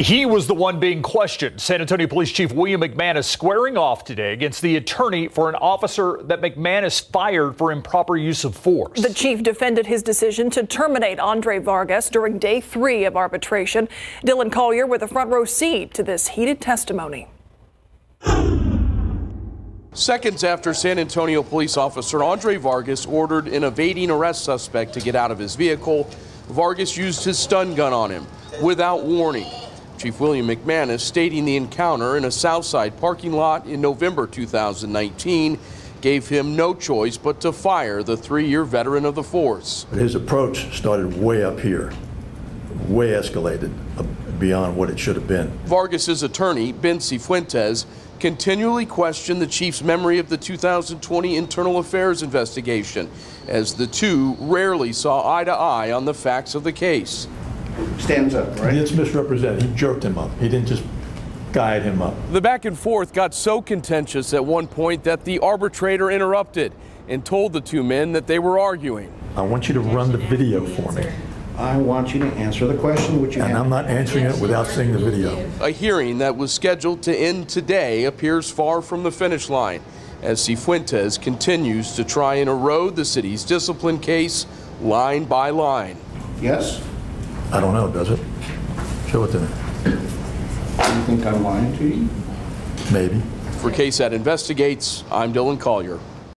He was the one being questioned. San Antonio Police Chief William McManus squaring off today against the attorney for an officer that McManus fired for improper use of force. The chief defended his decision to terminate Andre Vargas during day three of arbitration. Dillon Collier with a front row seat to this heated testimony. Seconds after San Antonio police officer Andre Vargas ordered an evading arrest suspect to get out of his vehicle, Vargas used his stun gun on him without warning. Chief William McManus stating the encounter in a Southside parking lot in November 2019 gave him no choice but to fire the three-year veteran of the force. His approach started way up here, way escalated uh, beyond what it should have been. Vargas's attorney, Ben Sifuentes, continually questioned the chief's memory of the 2020 internal affairs investigation, as the two rarely saw eye to eye on the facts of the case stands up, right? He didn't. He jerked him up. He didn't just guide him up. The back and forth got so contentious at one point that the arbitrator interrupted and told the two men that they were arguing. I want you to run the video for me. I want you to answer the question, which you And have. I'm not answering it without seeing the video. A hearing that was scheduled to end today appears far from the finish line as Sifuentes continues to try and erode the city's discipline case line by line. Yes? I don't know, does it? Show it to me. Do you think I'm lying to you? Maybe. For KSAT Investigates, I'm Dillon Collier.